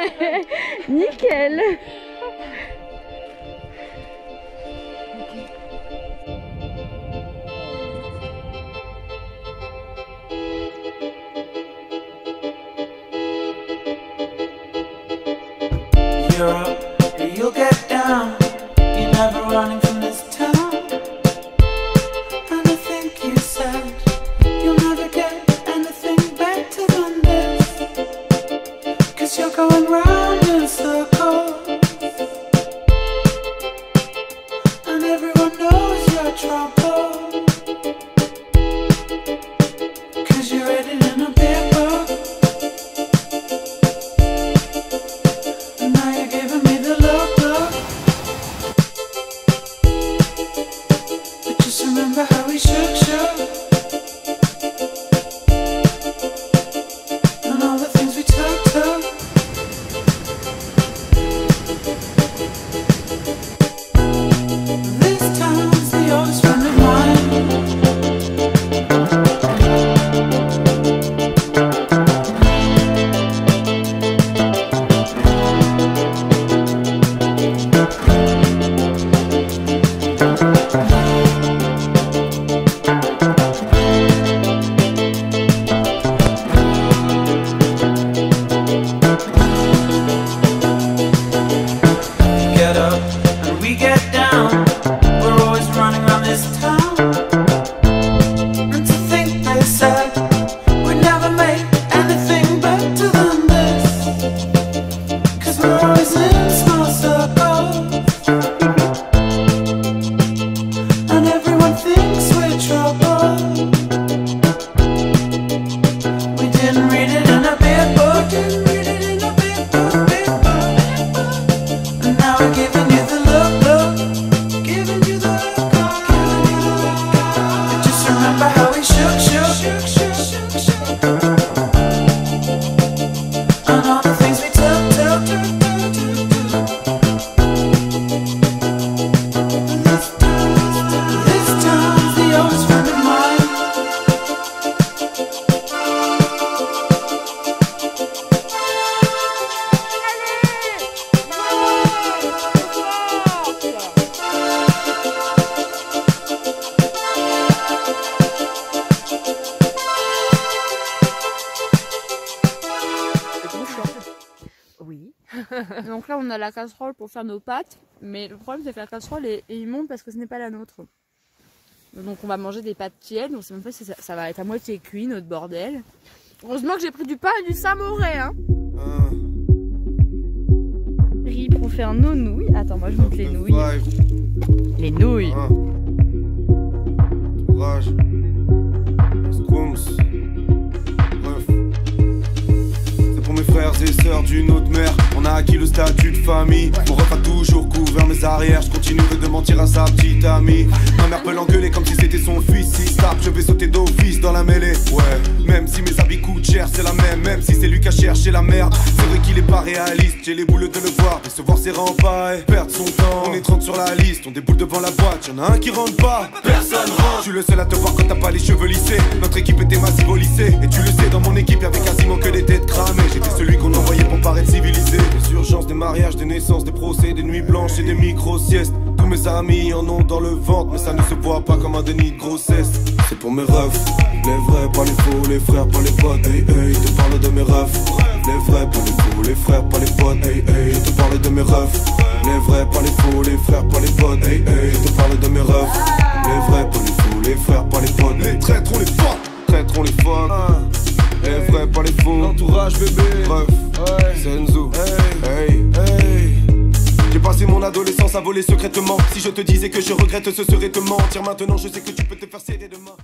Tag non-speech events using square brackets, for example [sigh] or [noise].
[laughs] Nickel this town. [laughs] Donc là, on a la casserole pour faire nos pâtes. Mais le problème, c'est que la casserole est, est immonde parce que ce n'est pas la nôtre. Donc on va manger des pâtes tièdes. On sait même pas si ça, ça va être à moitié cuit, notre bordel. Heureusement que j'ai pris du pain et du samouraï, hein. Riz pour faire nos nouilles. Attends, moi je monte les nouilles. Les nouilles. Rage. D'une autre mère. On a acquis le statut de famille. Mon ref a toujours couvert mes arrières. Je continuerai de mentir à sa petite amie. Ma mère peut l'engueuler comme si c'était son fils. Si tape, je vais sauter d'office dans la mêlée. Ouais, même si mes habits coûtent cher, c'est la même. Même si c'est lui qui a cherché la merde. C'est vrai qu'il est pas réaliste. J'ai les boules de le voir. Mais se voir, c'est perdre son temps. On est 30 sur la liste. On déboule devant la boîte. Y'en a un qui rentre pas. Personne rentre. Je suis le seul à te voir quand t'as pas les cheveux lissés. Notre équipe était massive au lycée. Et tu le sais, dans mon mes amis en ont dans le ventre, mais ça ne se voit pas comme un déni de grossesse. C'est pour mes refs, les vrais, pas les faux, les frères, pas les potes. Hey, hey, je te parle de mes refs. Les vrais, pas les faux, les frères, pas les potes. Hey, hey, je te parle de mes refs. Les vrais, pas les faux, les frères, pas les potes. Hey, hey, je te parle de mes refs. Les vrais, pas les faux, les frères, pas les potes. Les traîtres, on les fuck. Traîtres, on les fuck. Les vrais, pas les faux. L'entourage, bébé. Bref, Senzu. Hey, à voler secrètement. Si je te disais que je regrette, ce serait te mentir. Maintenant, je sais que tu peux te faire serrer demain.